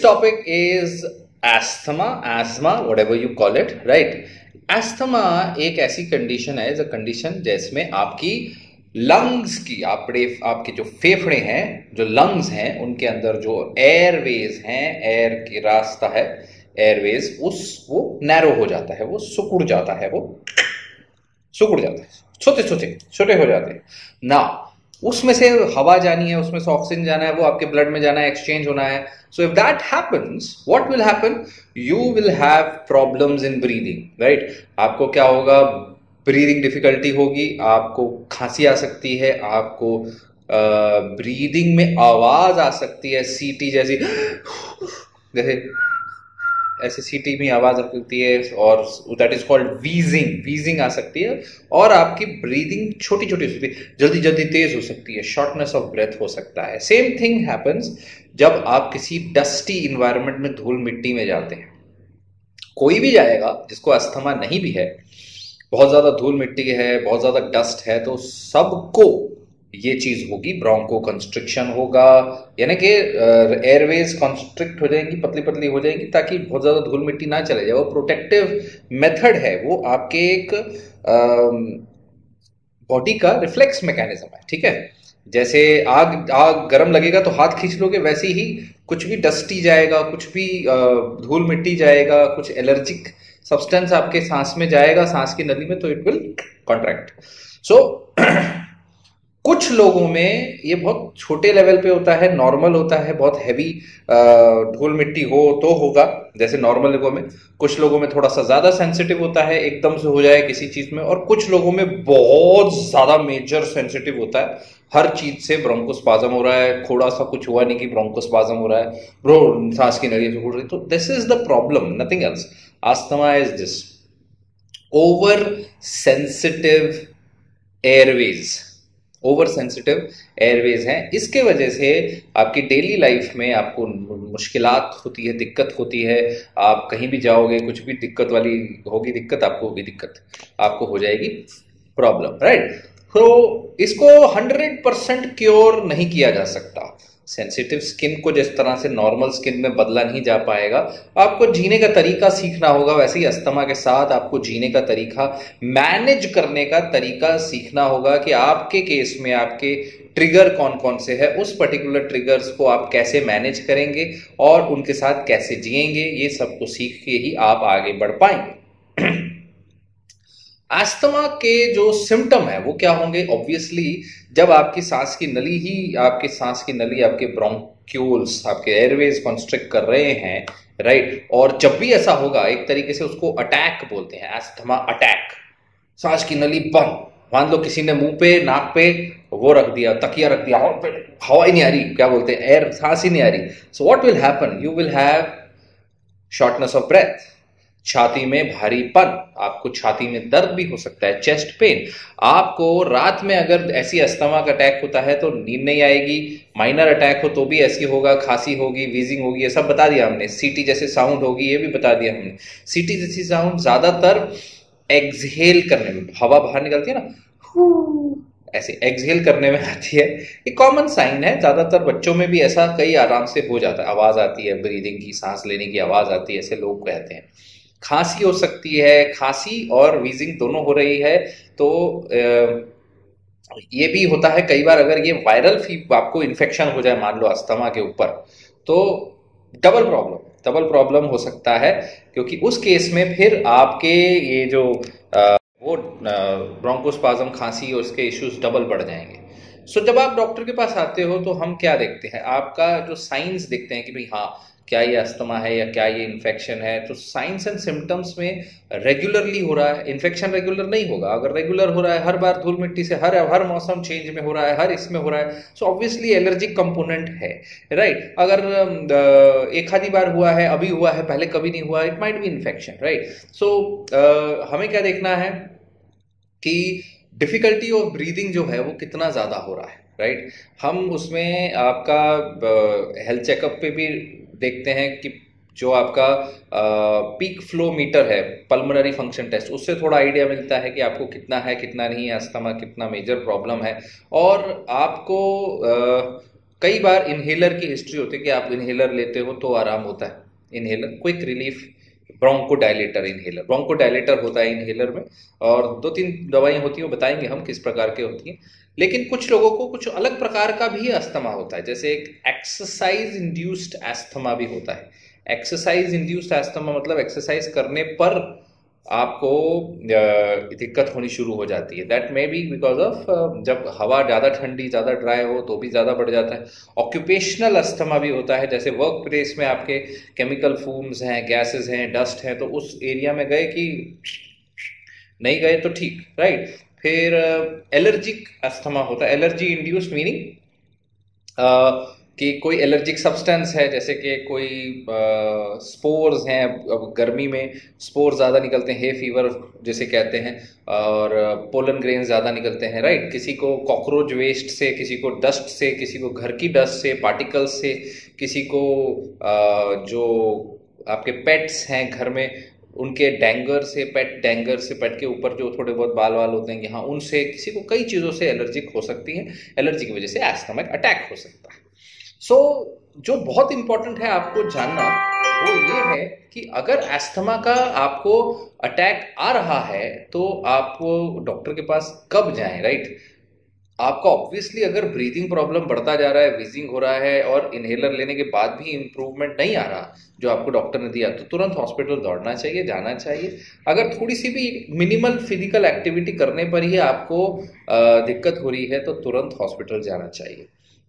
Today's topic is asthma, asthma, whatever you call it, right? Asthma एक ऐसी condition है जो कंडीशन जिसमें आपकी लंग्स की आपके आपके जो फेफड़े हैं जो लंग्स हैं उनके अंदर जो एयरवेज हैं एयर की रास्ता है एयरवेज उस वो नैरो हो जाता है वो सुकुड़ जाता है वो सुकुड़ जाता है छोटे छोटे छोटे हो जाते हैं ना उसमें से हवा जानी है, उसमें से ऑक्सीजन जाना है, वो आपके ब्लड में जाना है एक्सचेंज होना है। So if that happens what will happen you will have problems in breathing right आपको क्या होगा? ब्रीदिंग डिफिकल्टी होगी, आपको खांसी आ सकती है, आपको ब्रीदिंग में आवाज़ आ सकती है सीटी जैसी। जैसे ऐसे सीटी में आवाज़ आ सकती है, और that is called wheezing wheezing आ सकती है, और आपकी ब्रीदिंग छोटी छोटी हो सकती है जल्दी जल्दी तेज हो सकती है शॉर्टनेस ऑफ़ ब्रेथ हो सकता है। सेम थिंग हैपन्स जब आप किसी डस्टी इन्वायरमेंट में धूल मिट्टी में जाते हैं। कोई भी जाएगा, जिसको अस्थमा नहीं भी है, बहुत ज़्यादा धूल मिट्टी है, बहुत ज़्यादा डस्ट है तो सबको ये चीज़ होगी ब्रोंको कंस्ट्रिक्शन होगा, यानी कि एयरवेज कंस्ट्रिक्ट हो जाएँगी पतली पतली हो जाएँगी, ताकि बहुत ज़्यादा धूल मिट्टी ना चले जाए। वो प्रोटेक्टिव मेथड है, वो आपके एक बॉडी का रिफ्लेक्स मैकेनिज्म है, ठीक है? जैसे आग आग गर्म लगेगा तो हाथ खींच लोगे, वैसे ही कुछ भी डस्टी जाएगा, कुछ भी धूल मिट्टी जाएगा, कुछ एलर्जिक सब्सटेंस आपके सांस में जाएगा, सांस की नली में तो इट विल कॉन्ट्रैक्ट सो कुछ लोगों में ये बहुत छोटे लेवल पे होता है नॉर्मल होता है, बहुत हैवी धूल मिट्टी हो तो होगा, जैसे नॉर्मल लोगों में। कुछ लोगों में थोड़ा सा ज़्यादा सेंसिटिव होता है, एकदम से हो जाए किसी चीज़ में, और कुछ लोगों में बहुत ज़्यादा मेजर सेंसिटिव होता है। हर चीज़ से ब्रोंकोस्पाजम हो रहा है, थोड़ा सा कुछ हुआ नहीं कि ब्रोंकोस्पाजम हो रहा है ब्रो सांस की नली से रही तो this is the problem nothing else asthma is this over sensitive airways over sensitive airways हैं। इसके वजह से आपकी डेली लाइफ में आपको मुश्किल होती है, दिक्कत होती है। आप कहीं भी जाओगे, कुछ भी दिक्कत वाली होगी दिक्कत, आपको होगी दिक्कत। आपको हो जाएगी प्रॉब्लम राइट तो इसको हंड्रेड परसेंट क्योर नहीं किया जा सकता। सेंसिटिव स्किन को जिस तरह से नॉर्मल स्किन में बदला नहीं जा पाएगा, आपको जीने का तरीका सीखना होगा, वैसे ही अस्थमा के साथ आपको जीने का तरीका मैनेज करने का तरीका सीखना होगा कि आपके केस में आपके ट्रिगर कौन कौन से है, उस पर्टिकुलर ट्रिगर्स को आप कैसे मैनेज करेंगे और उनके साथ कैसे जिएँगे, ये सबको सीख के ही आप आगे बढ़ पाएँगे। एस्थमा के जो सिम्टम है, वो क्या होंगे? ऑब्वियसली जब आपकी सांस की नली ही, आपकी सांस की नली आपके ब्रोंक्यूल्स आपके एयरवेज कॉन्स्ट्रिक्ट कर रहे हैं राइट और जब भी ऐसा होगा, एक तरीके से उसको अटैक बोलते हैं एस्थमा अटैक सांस की नली बंद. मान लो किसी ने मुँह पे, नाक पे वो रख दिया, तकिया रख दिया हवा ही नहीं आ रही, क्या बोलते हैं? एयर सांस ही नहीं आ रही. So what will happen you will have shortness of breath छाती में भारीपन, आपको छाती में दर्द भी हो सकता है चेस्ट पेन आपको रात में अगर ऐसी अस्थमा का अटैक होता है तो नींद नहीं आएगी माइनर अटैक हो तो भी ऐसी होगा, खांसी होगी वीजिंग होगी, ये सब बता दिया हमने। सीटी जैसे साउंड होगी, ये भी बता दिया हमने। सीटी जैसी साउंड ज़्यादातर एक्सहेल करने में, हवा बाहर निकलती है ना ऐसे एक्सहेल करने में आती है। ये कॉमन साइन है, ज़्यादातर बच्चों में भी ऐसा कई आराम से हो जाता है, आवाज़ आती है ब्रीदिंग की, सांस लेने की आवाज़ आती है, ऐसे लोग कहते हैं। खांसी हो सकती है खांसी और वीजिंग दोनों हो रही है तो ये भी होता है कई बार अगर ये वायरल फ़ी आपको इन्फेक्शन हो जाए मान लो अस्थमा के ऊपर तो डबल प्रॉब्लम डबल प्रॉब्लम हो सकता है क्योंकि उस केस में फिर आपके ये जो आ, वो ब्रोंकोस्पाज्म खांसी और उसके इश्यूज़ डबल बढ़ जाएँगे। सो so, जब आप डॉक्टर के पास आते हो तो हम क्या देखते हैं? आपका जो साइंस देखते हैं कि भाई हाँ क्या ये अस्थमा है या क्या ये इन्फेक्शन है? तो साइंस एंड सिम्टम्स में रेगुलरली हो रहा है। इन्फेक्शन रेगुलर नहीं होगा। अगर रेगुलर हो रहा है, हर बार धूल मिट्टी से, हर हर मौसम चेंज में हो रहा है, हर इसमें हो रहा है सो ऑब्वियसली एलर्जिक कंपोनेंट है राइट अगर एक आधी बार हुआ है, अभी हुआ है, पहले कभी नहीं हुआ it might be infection right so हमें क्या देखना है कि डिफिकल्टी ऑफ़ ब्रीदिंग जो है, वो कितना ज़्यादा हो रहा है राइट right? हम उसमें आपका हेल्थ चेकअप पे भी देखते हैं कि जो आपका पीक फ्लो मीटर है पल्मोनरी फ़ंक्शन टेस्ट उससे थोड़ा आइडिया मिलता है कि आपको कितना है कितना नहीं है अस्थमा कितना मेजर प्रॉब्लम है। और आपको आ, कई बार इनहेलर की हिस्ट्री होती है कि आप इनहेलर लेते हो तो आराम होता है। Inhaler quick relief bronchodilator inhaler. Bronchodilator होता है इनहेलर में, और दो तीन दवाइयाँ होती हैं, वो बताएँगे हम किस प्रकार के होती हैं। लेकिन कुछ लोगों को कुछ अलग प्रकार का भी अस्थमा होता है, जैसे एक एक्सरसाइज इंड्यूस्ड एस्थमा भी होता है। एक्सरसाइज इंड्यूस्ड एस्थमा मतलब एक्सरसाइज करने पर आपको दिक्कत होनी शुरू हो जाती है। That may be because of जब हवा ज़्यादा ठंडी, ज़्यादा ड्राई हो तो भी ज़्यादा बढ़ जाता है। ऑक्यूपेशनल अस्थमा भी होता है, जैसे वर्क प्लेस में आपके केमिकल फूम्स हैं गैसेस हैं डस्ट हैं तो उस एरिया में गए कि नहीं गए तो ठीक राइट फिर एलर्जिक अस्थमा होता है। एलर्जी इंड्यूस्ड मीनिंग कि कोई एलर्जिक सब्सटेंस है जैसे कि कोई स्पोर्स हैं अब गर्मी में स्पोर्स ज़्यादा निकलते हैं हे फीवर जैसे कहते हैं और पोलन ग्रेन ज़्यादा निकलते हैं राइट किसी को कॉकरोच वेस्ट से किसी को डस्ट से किसी को घर की डस्ट से पार्टिकल्स से किसी को आ, जो आपके पेट्स हैं घर में उनके डेंगर से पेट डेंगर से पेट के ऊपर जो थोड़े बहुत बाल वाल होते हैं यहाँ उनसे किसी को कई चीज़ों से एलर्जिक हो सकती है। एलर्जी की वजह से एस्थमिक अटैक हो सकता है। सो so, जो बहुत इंपॉर्टेंट है आपको जानना वो ये है कि अगर एस्थमा का आपको अटैक आ रहा है तो आप डॉक्टर के पास कब जाएँ राइट आपका ऑब्वियसली अगर ब्रीदिंग प्रॉब्लम बढ़ता जा रहा है विजिंग हो रहा है और इनहेलर लेने के बाद भी इंप्रूवमेंट नहीं आ रहा जो आपको डॉक्टर ने दिया तो तुरंत हॉस्पिटल दौड़ना चाहिए जाना चाहिए। अगर थोड़ी सी भी मिनिमल फ़िज़िकल एक्टिविटी करने पर ही आपको दिक्कत हो रही है तो तुरंत हॉस्पिटल जाना चाहिए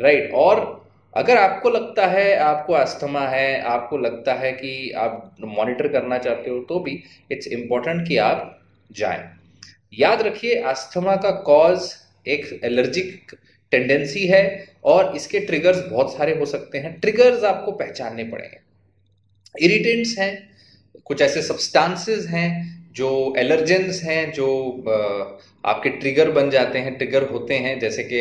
राइट और अगर आपको लगता है, आपको अस्थमा है, आपको लगता है कि आप मॉनिटर करना चाहते हो तो भी इट्स इंपॉर्टेंट कि आप जाएँ। याद रखिए, अस्थमा का कॉज एक एलर्जिक टेंडेंसी है और इसके ट्रिगर्स बहुत सारे हो सकते हैं। ट्रिगर्स आपको पहचानने पड़ेंगे इरिटेंट्स हैं, कुछ ऐसे सब्सटेंसेस हैं जो एलर्जेंस हैं, जो आपके ट्रिगर बन जाते हैं ट्रिगर होते हैं, जैसे कि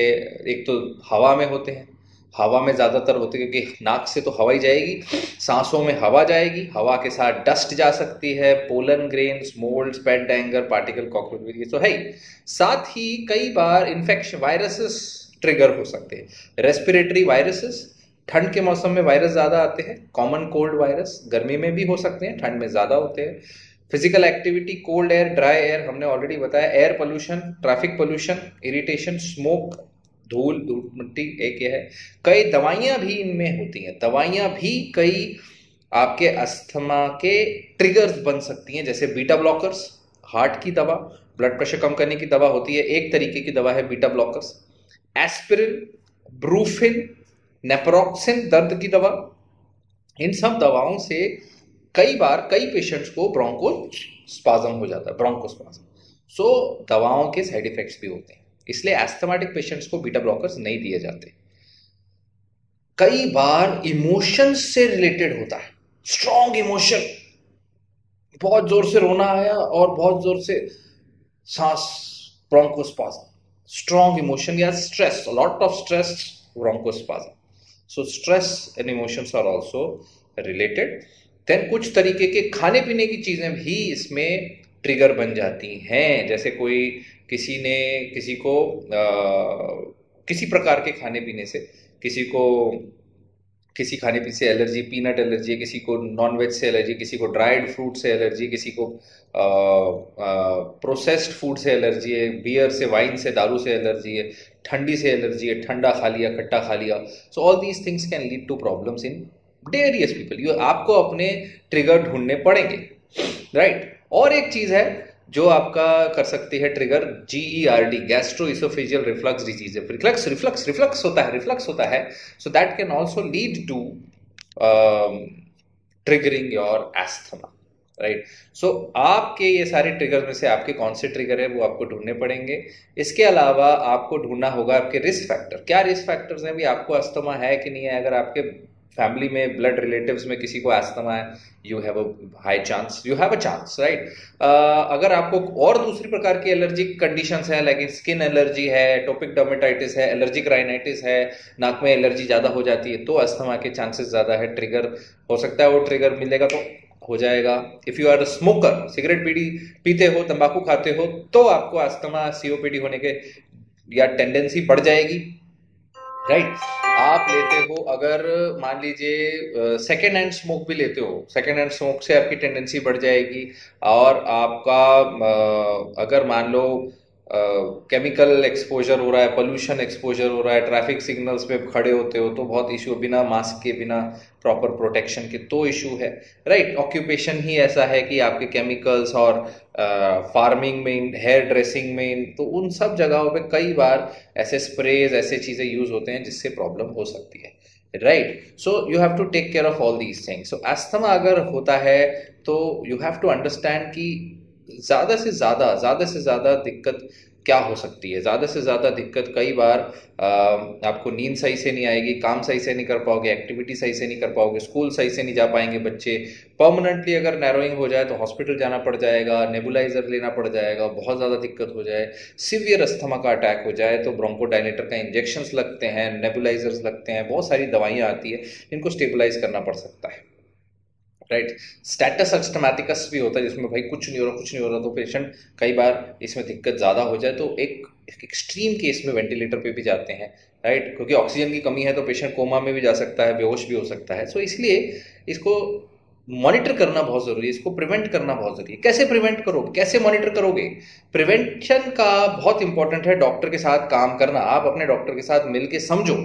एक तो हवा में होते हैं हवा में ज़्यादातर होते क्योंकि नाक से तो हवा ही जाएगी, सांसों में हवा जाएगी, हवा के साथ डस्ट जा सकती है pollen grains mould pet dander particle cockroach तो है ही। साथ ही कई बार इन्फेक्शन वायरसेस ट्रिगर हो सकते हैं। रेस्पिरेटरी वायरसेस ठंड के मौसम में वायरस ज़्यादा आते हैं कॉमन कोल्ड वायरस गर्मी में भी हो सकते हैं, ठंड में ज़्यादा होते हैं। Physical activity cold air dry air हमने ऑलरेडी बताया air pollution traffic pollution irritation smoke धूल धूल, मिट्टी, एक ये है। कई दवाइयाँ भी इनमें होती हैं। दवाइयाँ भी कई आपके अस्थमा के ट्रिगर्स बन सकती हैं, जैसे बीटा ब्लॉकर्स हार्ट की दवा ब्लड प्रेशर कम करने की दवा होती है। एक तरीके की दवा है beta blockers aspirin brufen naproxen दर्द की दवा, इन सब दवाओं से कई बार कई पेशेंट्स को ब्रोंको स्पाजम हो जाता है ब्रोंकोस्पाजम सो दवाओं के साइड इफेक्ट्स भी होते हैं। इसलिए एस्थमेटिक पेशेंट्स को बीटा ब्लॉकर्स नहीं दिए जाते। कई बार इमोशन से रिलेटेड होता है। स्ट्रॉन्ग इमोशन बहुत ज़ोर से रोना आया और बहुत ज़ोर से सांस ब्रोंकोस्पाज्म स्ट्रॉन्ग इमोशन या stress lot of stress bronchospasm so stress and emotions are also related then कुछ तरीके के खाने पीने की चीज़ें भी इसमें ट्रिगर बन जाती हैं। जैसे कोई किसी ने किसी को आ, किसी प्रकार के खाने पीने से किसी को किसी खाने पीने से एलर्जी पीनट एलर्जी किसी को नॉन वेज से एलर्जी किसी को ड्राइड फ्रूट से एलर्जी किसी को प्रोसेस्ड फ़ूड से एलर्जी है बियर से वाइन से दारू से एलर्जी है ठंडी से एलर्जी है ठंडा खा लिया खट्टा खा लिया so all these things can lead to problems in various people you आपको अपने ट्रिगर ढूँढने पड़ेंगे राइट right? और एक चीज़ है जो आपका कर सकती है trigger GERD gastro oesophageal reflux disease reflux reflux reflux होता है रिफ्लक्स होता है so that can also lead to triggering your asthma right so आपके ये सारे ट्रिगर में से आपके कौन से ट्रिगर है, वो आपको ढूँढने पड़ेंगे। इसके अलावा आपको ढूंढना होगा आपके रिस्क फैक्टर क्या रिस्क फैक्टर्स हैं? भी आपको अस्थमा है कि नहीं है? अगर आपके फैमिली में ब्लड रिलेटिव्स में किसी को एस्थमा है you have a high chance you have a chance right अगर आपको और दूसरी प्रकार की एलर्जिक कंडीशंस है लाइक स्किन एलर्जी है टोपिक डोमेटाइटिस है एलर्जिक राइनाइटिस है, नाक में एलर्जी ज़्यादा हो जाती है तो अस्थमा के चांसेस ज़्यादा है ट्रिगर हो सकता है वो ट्रिगर मिलेगा तो हो जाएगा। If you are a smoker cigarette पीड़ी, पीते हो, तंबाकू खाते हो तो आपको अस्थमा सीओपीडी होने के, या टेंडेंसी बढ़ जाएगी। राइट आप लेते हो, अगर मान लीजिए सेकेंड हैंड स्मोक भी लेते हो सेकेंड हैंड स्मोक से आपकी टेंडेंसी बढ़ जाएगी और आपका अगर मान लो केमिकल एक्सपोजर हो रहा है पोल्यूशन एक्सपोजर हो रहा है ट्रैफ़िक सिग्नल्स पे खड़े होते हो तो बहुत इशू बिना मास्क के बिना प्रॉपर प्रोटेक्शन के तो इशू है। राइट right, ऑक्यूपेशन ही ऐसा है कि आपके केमिकल्स और फ़ार्मिंग में हेयर ड्रेसिंग में तो उन सब जगहों पे कई बार ऐसे स्प्रेज ऐसे चीज़ें यूज़ होते हैं जिससे प्रॉब्लम हो सकती है। Right so you have to take care of all these things so asthma अगर होता है तो यू हैव टू अंडरस्टैंड कि ज़्यादा से ज़्यादा ज़्यादा से ज़्यादा दिक्कत क्या हो सकती है? ज़्यादा से ज़्यादा दिक्कत कई बार आ, आपको नींद सही से नहीं आएगी काम सही से नहीं कर पाओगे एक्टिविटी सही से नहीं कर पाओगे स्कूल सही से नहीं जा पाएँगे बच्चे। परमानेंटली अगर नैरोइंग हो जाए तो हॉस्पिटल जाना पड़ जाएगा नेबुलाइजर लेना पड़ जाएगा बहुत ज़्यादा दिक्कत हो जाए। सिवियर अस्थमा का अटैक हो जाए तो ब्रोंकोडाइलेटर का इंजेक्शन लगते हैं नेबुलाइजर्स लगते हैं बहुत सारी दवाइयाँ आती है जिनको स्टेबलाइज करना पड़ सकता है। राइट स्टेटस अस्टमैटिकस भी होता है, जिसमें भाई कुछ नहीं हो रहा, कुछ नहीं हो रहा तो पेशेंट कई बार इसमें दिक्कत ज़्यादा हो जाए तो एक एक्सट्रीम केस में वेंटिलेटर पे भी जाते हैं राइट क्योंकि ऑक्सीजन की कमी है तो पेशेंट कोमा में भी जा सकता है, बेहोश भी हो सकता है। सो इसलिए इसको मॉनिटर करना बहुत ज़रूरी है, इसको प्रिवेंट करना बहुत ज़रूरी है। कैसे प्रिवेंट करोगे कैसे मॉनिटर करोगे? प्रिवेंशन का बहुत इंपॉर्टेंट है डॉक्टर के साथ काम करना। आप अपने डॉक्टर के साथ मिलके समझो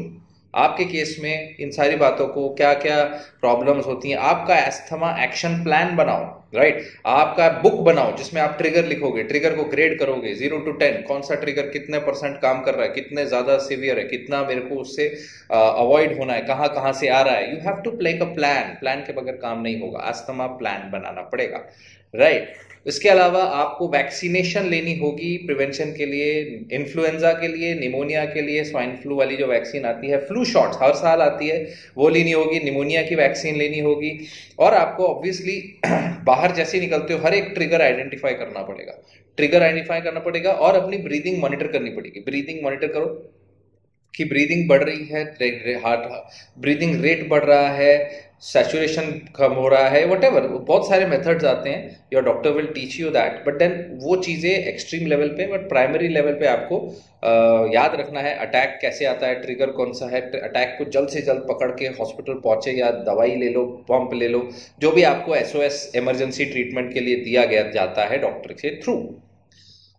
आपके केस में इन सारी बातों को क्या क्या प्रॉब्लम्स होती हैं? आपका एस्थमा एक्शन प्लान बनाओ। राइट आपका बुक बनाओ, जिसमें आप ट्रिगर लिखोगे ट्रिगर को ग्रेड करोगे ज़ीरो टू टेन कौन सा ट्रिगर कितने परसेंट काम कर रहा है, कितने ज़्यादा सिवियर है, कितना मेरे को उससे अवॉइड होना है, कहाँ कहाँ से आ रहा है you have to play a plan plan के बगैर काम नहीं होगा एस्थमा प्लान बनाना पड़ेगा. Right right? इसके अलावा आपको वैक्सीनेशन लेनी होगी प्रिवेंशन के लिए इन्फ्लुएंजा के लिए निमोनिया के लिए स्वाइन फ्लू वाली जो वैक्सीन आती है फ्लू शॉट्स हर साल आती है, वो लेनी होगी निमोनिया की वैक्सीन लेनी होगी. और आपको ऑब्वियसली बाहर जैसे निकलते हो, हर एक ट्रिगर आइडेंटिफाई करना पड़ेगा। ट्रिगर आइडेंटिफाई करना पड़ेगा और अपनी ब्रीदिंग मॉनिटर करनी पड़ेगी। ब्रीदिंग मॉनिटर करो कि ब्रीदिंग बढ़ रही है हार्ट ब्रीदिंग रेट बढ़ रहा है सैचुरेशन कम हो रहा है वट एवर बहुत सारे मेथड्स आते हैं your doctor will teach you that but then वो चीज़ें एक्सट्रीम लेवल पे बट प्राइमरी लेवल पे आपको आ, याद रखना है अटैक कैसे आता है ट्रिगर कौन सा है अटैक को जल्द से जल्द पकड़ के हॉस्पिटल पहुँचे या दवाई ले लो पंप ले लो जो भी आपको एस इमरजेंसी ट्रीटमेंट के लिए दिया गया जाता है डॉक्टर के थ्रू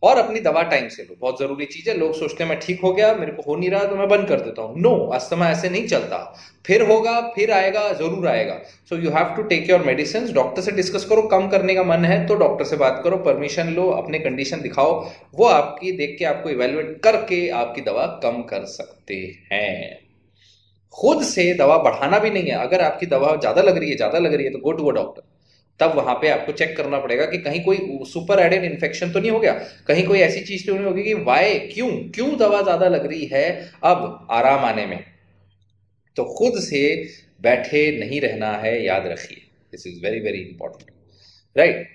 और अपनी दवा टाइम से लो। बहुत ज़रूरी चीज़ है। लोग सोचते हैं, मैं ठीक हो गया, मेरे को हो नहीं रहा तो मैं बंद कर देता हूँ। नो अस्थमा ऐसे नहीं चलता। फिर होगा, फिर आएगा, ज़रूर आएगा। So you have to take your medicine doctor से डिस्कस करो, कम करने का मन है तो डॉक्टर से बात करो परमिशन लो, अपने कंडीशन दिखाओ। वो आपकी, देख के आपको इवेल्युएट करके आपकी दवा कम कर सकते हैं। खुद से दवा बढ़ाना भी नहीं है। अगर आपकी दवा ज़्यादा लग रही है, ज़्यादा लग रही है तो गो टू अ डॉक्टर तब वहाँ पे आपको चेक करना पड़ेगा कि कहीं कोई सुपर एडेड इन्फेक्शन तो नहीं हो गया? कहीं कोई ऐसी चीज़ तो नहीं होगी कि वाई क्यों क्यों दवा ज़्यादा लग रही है अब आराम आने में? तो खुद से बैठे नहीं रहना है, याद रखिए। This is very very important right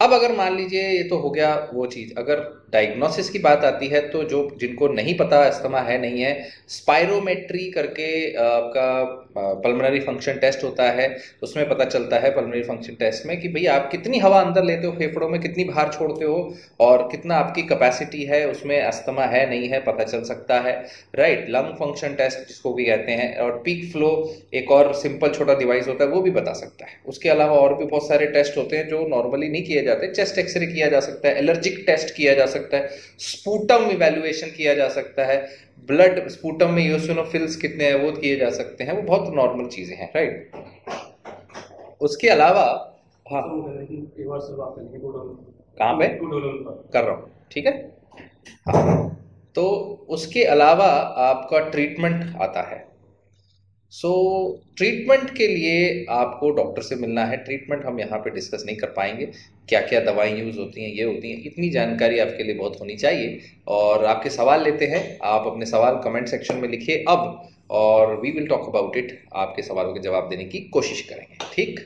अब अगर मान लीजिए ये तो हो गया वो चीज़, अगर डायग्नोसिस की बात आती है तो जो जिनको नहीं पता, अस्थमा है, नहीं है स्पायरोमेट्री करके आपका पल्मनरी फ़ंक्शन टेस्ट होता है, उसमें पता चलता है पल्मनरी फ़ंक्शन टेस्ट में कि भाई आप कितनी हवा अंदर लेते हो, फेफड़ों में कितनी बाहर छोड़ते हो और कितना आपकी कैपेसिटी है, उसमें अस्थमा है, नहीं है, पता चल सकता है। राइट लंग फ़ंक्शन टेस्ट जिसको भी कहते हैं और पीक फ्लो एक और सिंपल छोटा डिवाइस होता है, वो भी बता सकता है। उसके अलावा और भी बहुत सारे टेस्ट होते हैं जो नॉर्मली नहीं किए जाते चेस्ट एक्सरे किया जा सकता है एलर्जिक टेस्ट किया जा सकता है स्पूटम इवेल्युएशन किया जा सकता है ब्लड स्पूटम में यूसिनोफिल्स कितने हैं वो किए जा सकते हैं वो बहुत नॉर्मल चीज़ें हैं राइट उसके अलावा हाँ। कहाँ पे? कर रहा हूँ ठीक है? हाँ। तो उसके अलावा आपका ट्रीटमेंट आता है। सो so, ट्रीटमेंट के लिए आपको डॉक्टर से मिलना है। ट्रीटमेंट हम यहाँ पे डिस्कस नहीं कर पाएँगे। क्या क्या दवाएँ यूज़ होती हैं ये होती हैं इतनी जानकारी आपके लिए बहुत होनी चाहिए। और आपके सवाल लेते हैं आप अपने सवाल कमेंट सेक्शन में लिखिए अब और we will talk about it आपके सवालों के जवाब देने की कोशिश करेंगे। ठीक?